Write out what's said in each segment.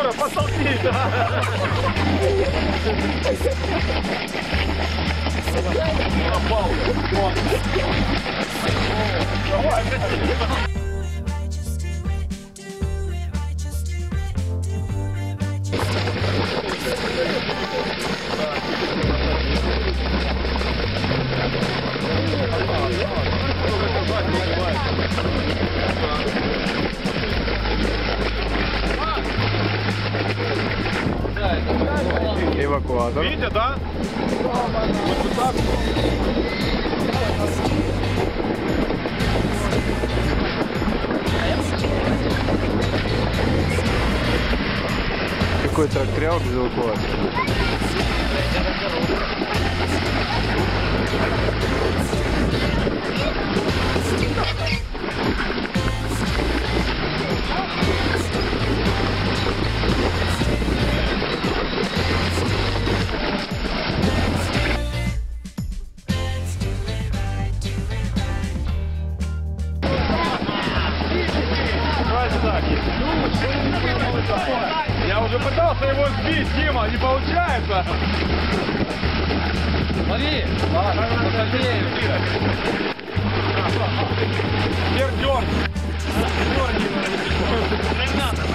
ancora, passatita! Una paura, buona! Видите, да? Какой тракториал без эвакуатора? nothing.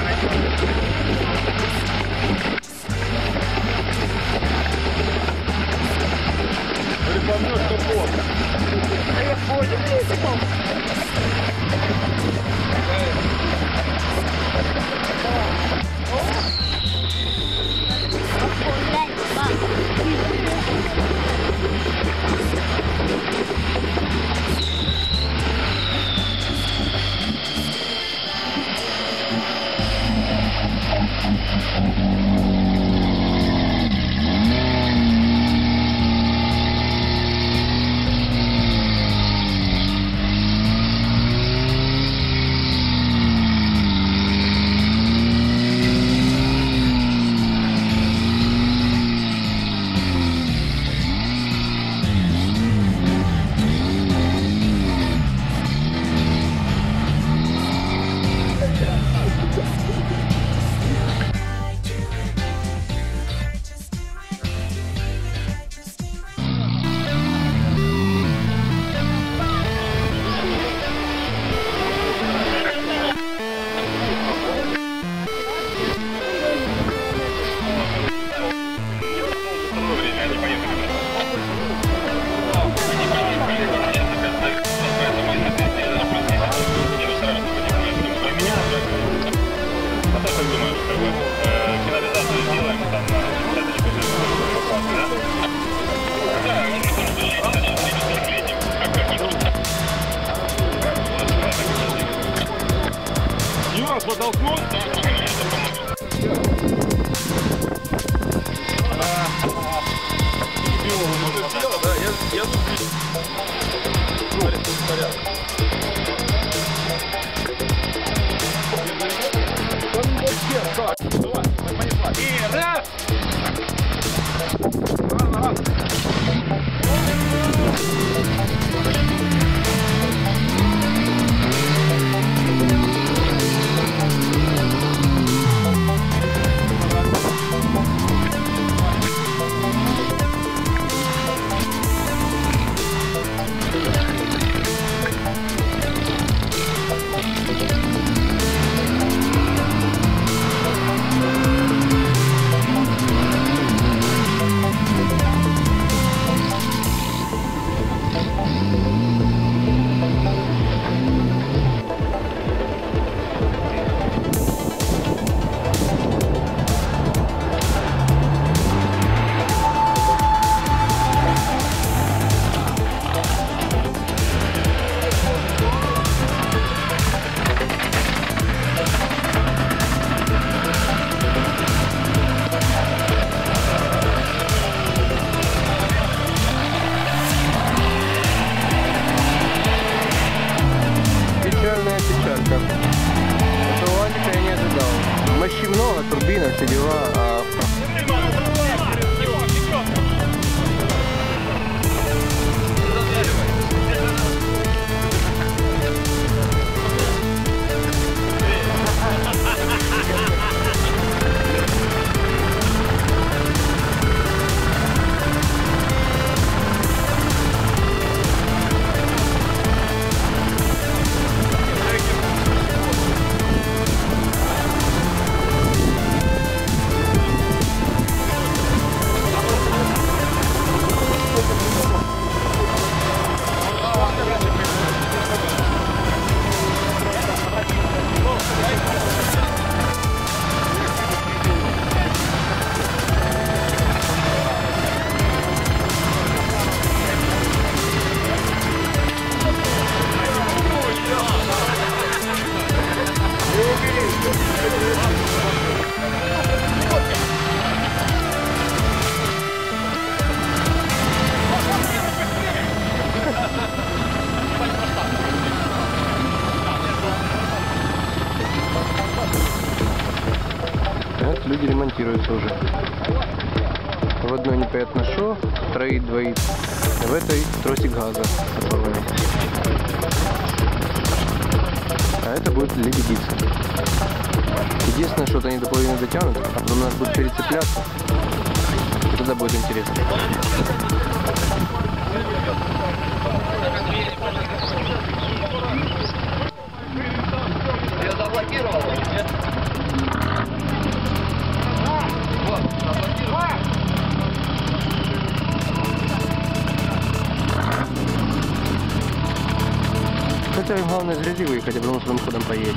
вас подтолкнуть? Да, я, я тут... Порядок, порядок. И раз! Раз, раз. В одной непонятно что, троит, двоит. В этой тросик газа оторванный. А это будет лебедица. Единственное, что вот они до половины дотянут, а потом нас будет перецепляться. И тогда будет интересно. Ее заблокировал? Нет? Вот, им главное с выехать, а потом своим ходом поедет.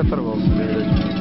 оторвался, видать.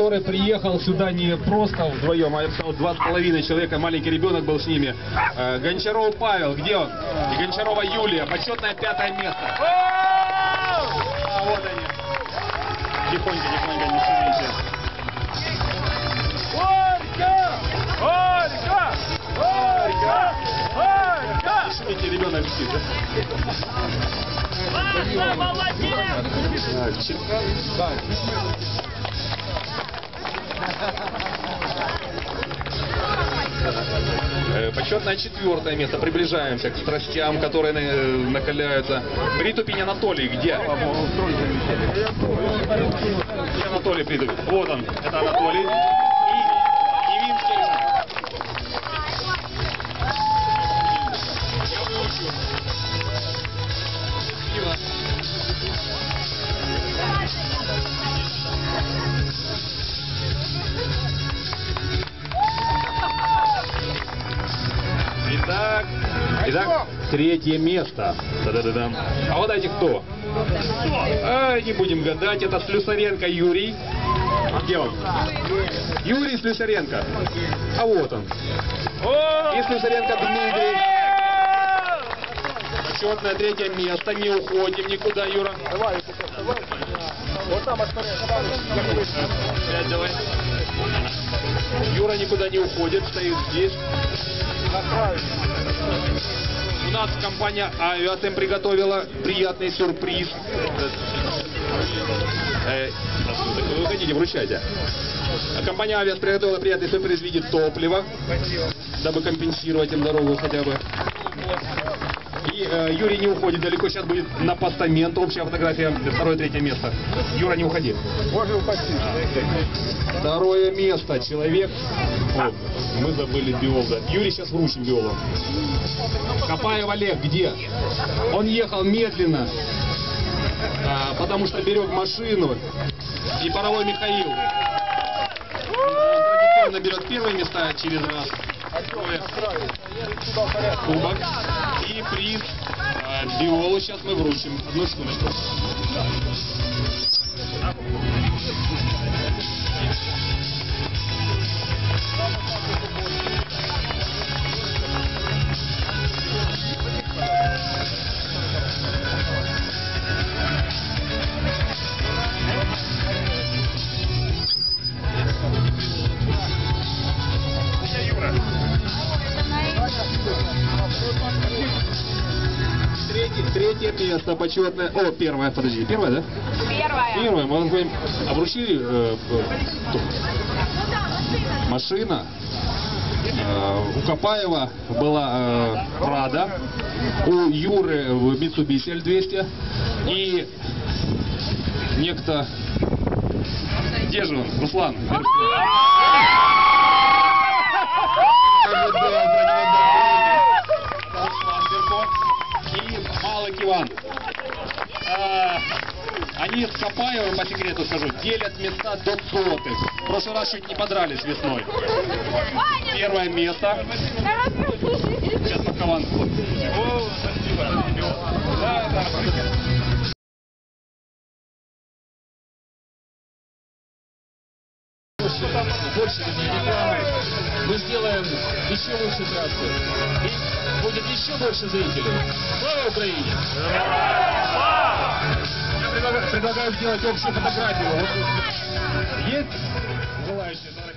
Который приехал сюда не просто вдвоем, а я сказал, два с половиной человека, маленький ребенок был с ними. Э, Гончаров Павел, где он? И Гончарова Юлия, почетное пятое место. А, вот они. Тихонько, тихонько, не шумите. Ольга! Ольга! Ольга! Ольга! Не шумите, ребенок спит. А, Черкас? Да. Э, Почетное четвертое место. Приближаемся к страстям, которые на- накаляются. Притупень Анатолий? Где Анатолий Притупень? Вот он. Это Анатолий. Итак, третье место. Та-да-да-дам. А вот эти кто? А, не будем гадать, это Слюсаренко Юрий. Где он? Юрий Слюсаренко. А вот он. И Слюсаренко Дмитрий. Почетное третье место, не уходим никуда, Юра. Давай, Вот там давай. Юра никуда не уходит, стоит здесь. У нас компания Авиатем приготовила приятный сюрприз. Э, Вы хотите, вручайте. Компания Авиас приготовила приятный сюрприз в виде топлива, дабы компенсировать им дорогу хотя бы. Э, Юрий не уходит далеко, сейчас будет на постамент. Общая фотография, второе, третье место. Юра, не уходи. Можно упасть. Второе место. Человек... О, мы забыли биолога. Юрий сейчас вручим биолог. Копаев Олег где? Он ехал медленно, а, потому что берег машину. И паровой Михаил. Он наберет первые места через раз. Кубок. Приз э, Биолу сейчас мы вручим. Одну секундочку. Третье, третье место почетное. О, первое, подожди, первое, да? Первая. Первое, мы говорим, обручили э, э, машина. Э, у Копаева была э, Прада, у Юры Mitsubishi L200 и некто... Где же он? Руслан Иван. А, Они с Копаевым, по секрету скажу, делят места до сотых. В прошлый раз чуть не подрались весной. Первое место. Сейчас Макован. больше, больше рекламы. Мы сделаем еще лучше трассу. И будет еще больше зрителей. Слава Украине! Я предлагаю, предлагаю сделать общую фотографию. Есть желающие?